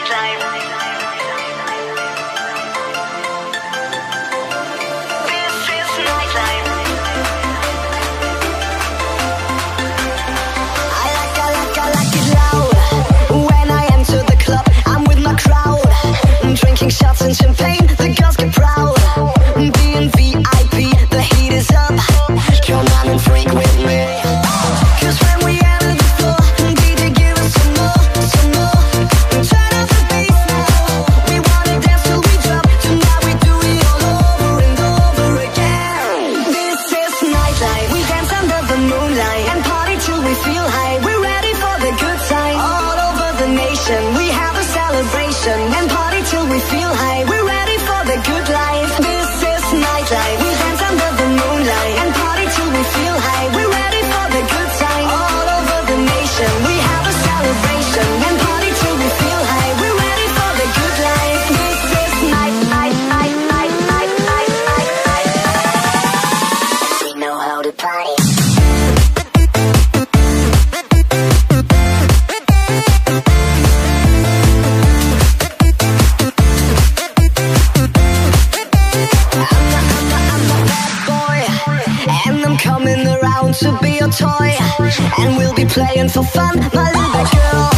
life. and party till we feel high. We're ready for the good life. This is nightlife. to be your toy. And we'll be playing for fun, my little girl.